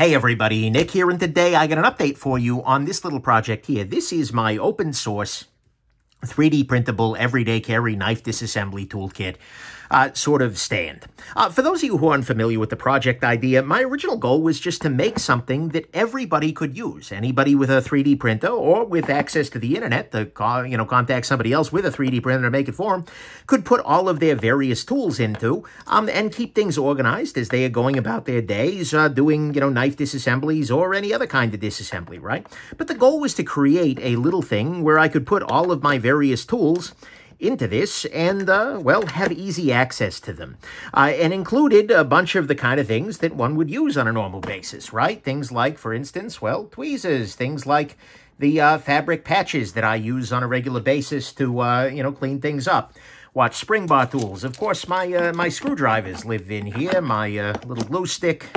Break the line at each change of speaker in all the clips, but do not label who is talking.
Hey everybody, Nick here, and today I got an update for you on this little project here. This is my open source 3D printable everyday carry knife disassembly toolkit uh, sort of stand. Uh, for those of you who are unfamiliar with the project idea, my original goal was just to make something that everybody could use. Anybody with a 3D printer or with access to the internet to you know contact somebody else with a 3D printer to make it for them could put all of their various tools into um, and keep things organized as they are going about their days uh, doing you know knife disassemblies or any other kind of disassembly, right? But the goal was to create a little thing where I could put all of my various tools into this and, uh, well, have easy access to them. Uh, and included a bunch of the kind of things that one would use on a normal basis, right? Things like, for instance, well, tweezers, things like the uh, fabric patches that I use on a regular basis to, uh, you know, clean things up. Watch spring bar tools. Of course, my uh, my screwdrivers live in here. My uh, little glue stick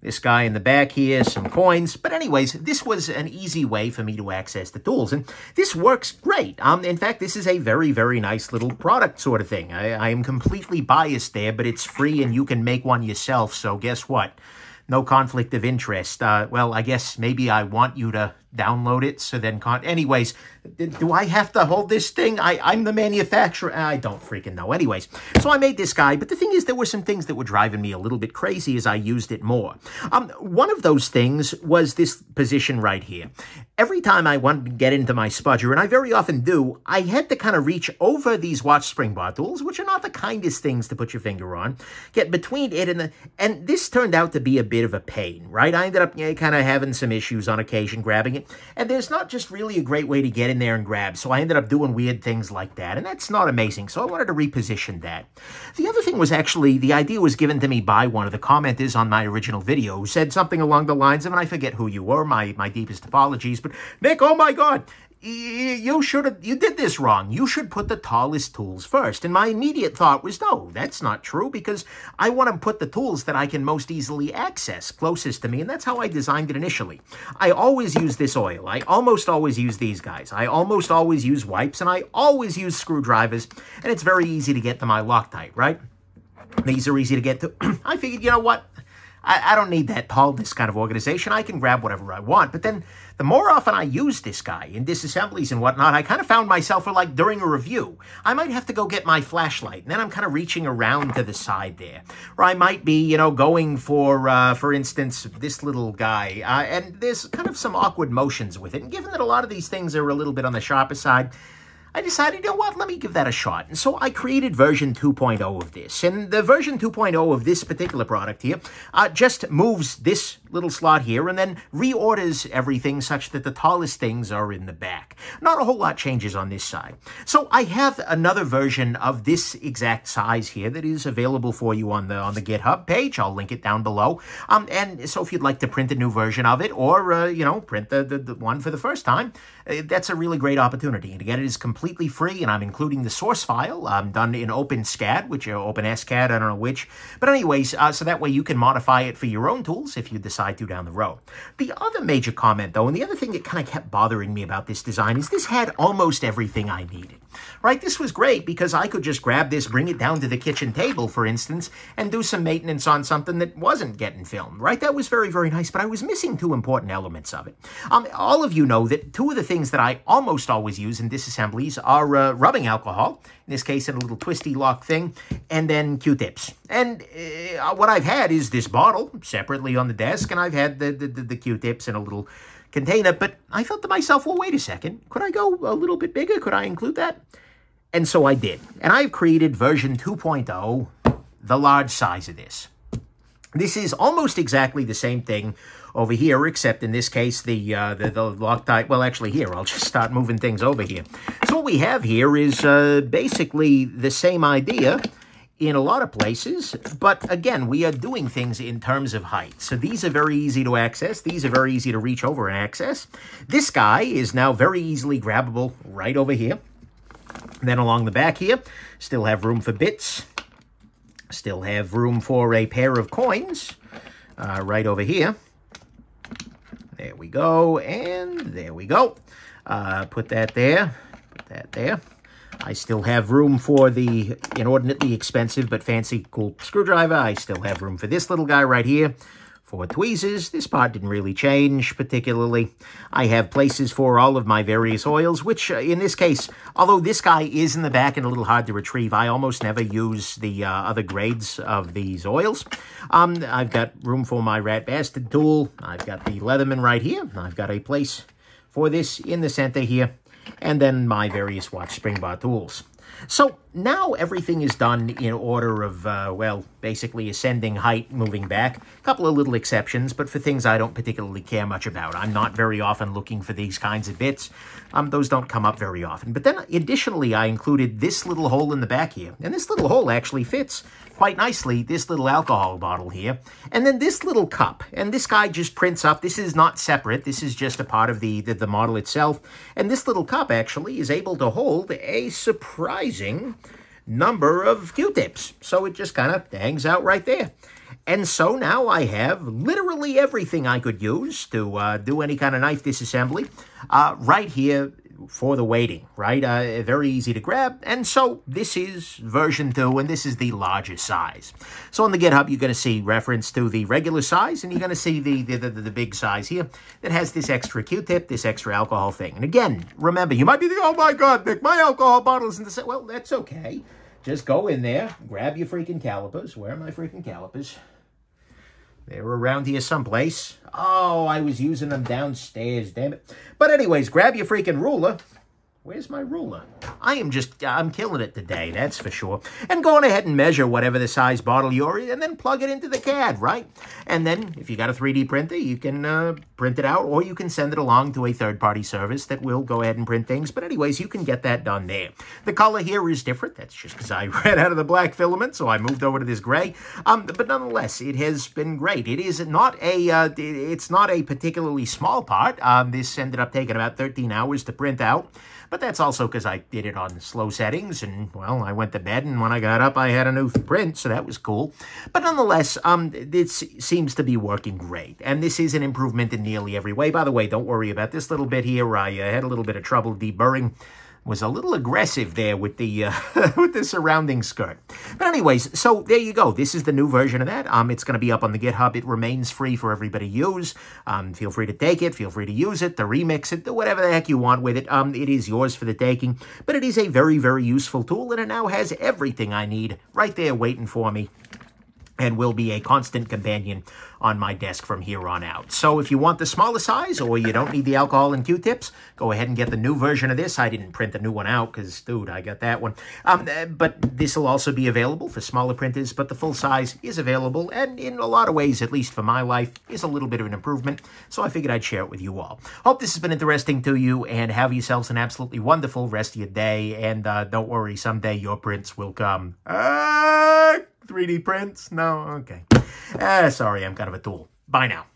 this guy in the back here, some coins. But anyways, this was an easy way for me to access the tools. And this works great. Um, in fact, this is a very, very nice little product sort of thing. I, I am completely biased there, but it's free and you can make one yourself. So guess what? No conflict of interest. Uh, well, I guess maybe I want you to download it. So then, con anyways, do I have to hold this thing? I, I'm the manufacturer. I don't freaking know. Anyways, so I made this guy. But the thing is, there were some things that were driving me a little bit crazy as I used it more. Um, one of those things was this position right here. Every time I wanted to get into my spudger, and I very often do, I had to kind of reach over these watch spring tools, which are not the kindest things to put your finger on, get between it and the, and this turned out to be a bit of a pain, right? I ended up you know, kind of having some issues on occasion grabbing it. And there's not just really a great way to get in there and grab. So I ended up doing weird things like that. And that's not amazing. So I wanted to reposition that. The other thing was actually, the idea was given to me by one of the commenters on my original video who said something along the lines of, and I forget who you were, my, my deepest apologies, but Nick, oh my God, you should have, you did this wrong. You should put the tallest tools first. And my immediate thought was, no, that's not true because I want to put the tools that I can most easily access closest to me. And that's how I designed it initially. I always use this oil. I almost always use these guys. I almost always use wipes and I always use screwdrivers. And it's very easy to get to my Loctite, right? These are easy to get to. I figured, you know what? I, I don't need that tall, this kind of organization. I can grab whatever I want. But then the more often I use this guy in disassemblies and whatnot, I kind of found myself, or like during a review, I might have to go get my flashlight. And then I'm kind of reaching around to the side there. Or I might be, you know, going for, uh, for instance, this little guy. Uh, and there's kind of some awkward motions with it. And given that a lot of these things are a little bit on the sharper side, I decided, you know what, let me give that a shot. And so I created version 2.0 of this. And the version 2.0 of this particular product here uh, just moves this little slot here and then reorders everything such that the tallest things are in the back. Not a whole lot changes on this side. So I have another version of this exact size here that is available for you on the on the GitHub page. I'll link it down below. Um, and so if you'd like to print a new version of it or, uh, you know, print the, the, the, one for the first time, uh, that's a really great opportunity. And again, it is completely free and I'm including the source file um, done in OpenSCAD, which are uh, OpenSCAD, I don't know which. But anyways, uh, so that way you can modify it for your own tools if you decide to down the road. The other major comment, though, and the other thing that kind of kept bothering me about this design is this had almost everything I needed, right? This was great because I could just grab this, bring it down to the kitchen table, for instance, and do some maintenance on something that wasn't getting filmed, right? That was very, very nice, but I was missing two important elements of it. Um, all of you know that two of the things that I almost always use in disassemblies are uh, rubbing alcohol, in this case in a little twisty lock thing, and then Q-tips. And uh, what I've had is this bottle separately on the desk, and I've had the, the, the Q-tips in a little container, but I thought to myself, well, wait a second. Could I go a little bit bigger? Could I include that? And so I did. And I've created version 2.0, the large size of this. This is almost exactly the same thing over here, except in this case, the, uh, the, the Loctite, well, actually here, I'll just start moving things over here. So what we have here is uh, basically the same idea, in a lot of places. But again, we are doing things in terms of height. So these are very easy to access. These are very easy to reach over and access. This guy is now very easily grabbable right over here. Then along the back here, still have room for bits. Still have room for a pair of coins uh, right over here. There we go, and there we go. Uh, put that there, put that there. I still have room for the inordinately expensive but fancy cool screwdriver. I still have room for this little guy right here For tweezers, this part didn't really change particularly. I have places for all of my various oils, which uh, in this case, although this guy is in the back and a little hard to retrieve, I almost never use the uh, other grades of these oils. Um, I've got room for my Rat Bastard tool. I've got the Leatherman right here. I've got a place for this in the center here. And then my various watch spring bar tools. So now everything is done in order of, uh, well, basically ascending height, moving back. A couple of little exceptions, but for things I don't particularly care much about. I'm not very often looking for these kinds of bits. Um, those don't come up very often. But then additionally, I included this little hole in the back here. And this little hole actually fits quite nicely this little alcohol bottle here. And then this little cup. And this guy just prints up. This is not separate. This is just a part of the, the, the model itself. And this little cup actually is able to hold a surprising number of Q-tips. So it just kind of hangs out right there. And so now I have literally everything I could use to uh, do any kind of knife disassembly uh, right here for the waiting, right? Uh, very easy to grab. And so this is version 2, and this is the largest size. So on the GitHub, you're going to see reference to the regular size, and you're going to see the, the, the, the big size here that has this extra Q-tip, this extra alcohol thing. And again, remember, you might be thinking, oh my God, Nick, my alcohol bottle is in the... set. Well, that's okay. Just go in there, grab your freaking calipers. Where are my freaking calipers? They were around here someplace. Oh, I was using them downstairs, damn it. But anyways, grab your freaking ruler. Where's my ruler? I am just, I'm killing it today, that's for sure. And go on ahead and measure whatever the size bottle you're in, and then plug it into the CAD, right? And then, if you got a 3D printer, you can uh, print it out, or you can send it along to a third-party service that will go ahead and print things. But anyways, you can get that done there. The color here is different. That's just because I ran out of the black filament, so I moved over to this gray. Um, but nonetheless, it has been great. It is not a, uh, it's not a particularly small part. Um, this ended up taking about 13 hours to print out. But that's also because I did it on slow settings, and, well, I went to bed, and when I got up, I had a new print, so that was cool. But nonetheless, um, this seems to be working great, and this is an improvement in nearly every way. By the way, don't worry about this little bit here. I uh, had a little bit of trouble deburring was a little aggressive there with the uh, with the surrounding skirt. But anyways, so there you go. This is the new version of that. Um, it's going to be up on the GitHub. It remains free for everybody to use. Um, feel free to take it. Feel free to use it, to remix it, do whatever the heck you want with it. Um, it is yours for the taking. But it is a very, very useful tool, and it now has everything I need right there waiting for me and will be a constant companion on my desk from here on out. So if you want the smaller size or you don't need the alcohol and Q-tips, go ahead and get the new version of this. I didn't print the new one out because, dude, I got that one. Um, uh, but this will also be available for smaller printers, but the full size is available and in a lot of ways, at least for my life, is a little bit of an improvement. So I figured I'd share it with you all. Hope this has been interesting to you and have yourselves an absolutely wonderful rest of your day. And uh, don't worry, someday your prints will come. Uh 3D prints? No? Okay. Uh, sorry, I'm kind of a tool. Bye now.